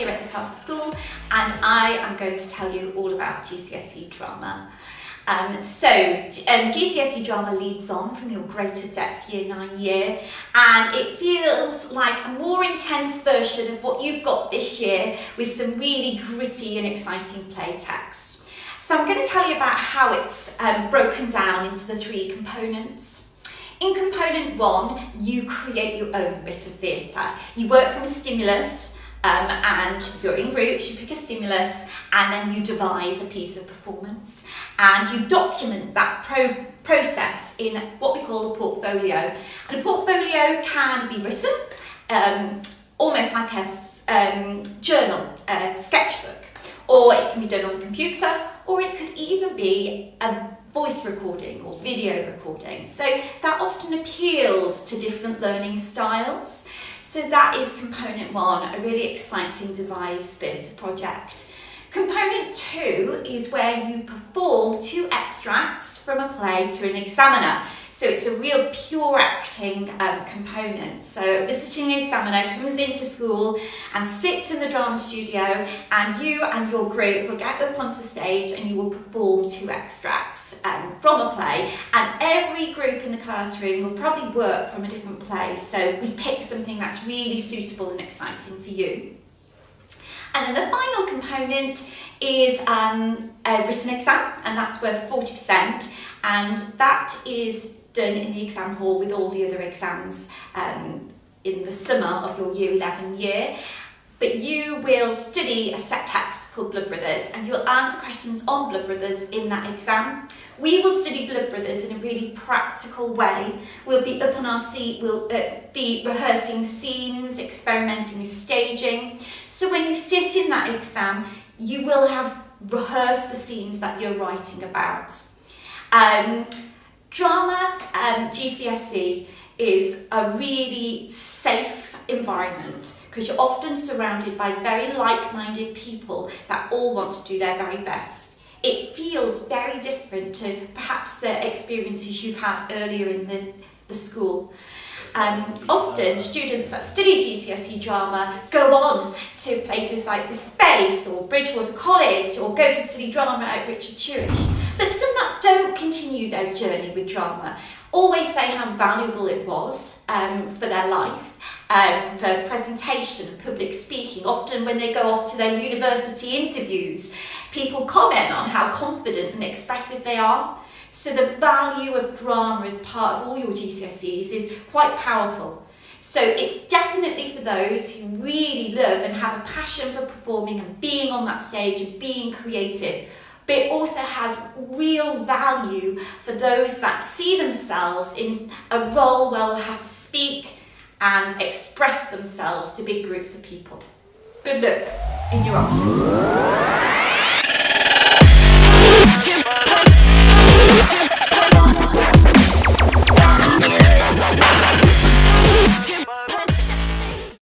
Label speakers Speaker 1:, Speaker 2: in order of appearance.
Speaker 1: here at the Castle School and I am going to tell you all about GCSE drama. Um, so, um, GCSE drama leads on from your greater depth year 9 year and it feels like a more intense version of what you've got this year with some really gritty and exciting play text. So I'm going to tell you about how it's um, broken down into the three components. In component one, you create your own bit of theatre. You work from a stimulus um, and you're in groups, you pick a stimulus and then you devise a piece of performance and you document that pro process in what we call a portfolio. And a portfolio can be written um, almost like a um, journal, a sketchbook, or it can be done on the computer, or it could even be a voice recording or video recording. So that often appeals to different learning styles. So that is component one, a really exciting devised theatre project. Component two is where you perform two extracts from a play to an examiner. So it's a real pure acting um, component. So a visiting examiner comes into school and sits in the drama studio and you and your group will get up onto stage and you will perform two extracts um, from a play and every group in the classroom will probably work from a different play. So we pick something that's really suitable and exciting for you. And then the final component is um, a written exam, and that's worth 40%, and that is done in the exam hall with all the other exams um, in the summer of your year 11 year. But you will study a set text called Blood Brothers and you'll answer questions on Blood Brothers in that exam. We will study Blood Brothers in a really practical way. We'll be up on our seat, we'll uh, be rehearsing scenes, experimenting with staging. So when you sit in that exam, you will have rehearsed the scenes that you're writing about. Um, drama um, GCSE is a really safe environment because you're often surrounded by very like-minded people that all want to do their very best. It feels very different to perhaps the experiences you've had earlier in the, the school. Um, often students that study GCSE drama go on to places like the Space or Bridgwater College or go to study drama at Richard Huish. But some that don't continue their journey with drama always say how valuable it was um, for their life um, for presentation, public speaking. Often when they go off to their university interviews, people comment on how confident and expressive they are. So the value of drama as part of all your GCSEs is quite powerful. So it's definitely for those who really love and have a passion for performing and being on that stage and being creative. But it also has real value for those that see themselves in a role where they'll have to speak, and express themselves to big groups of people. Good luck in your options.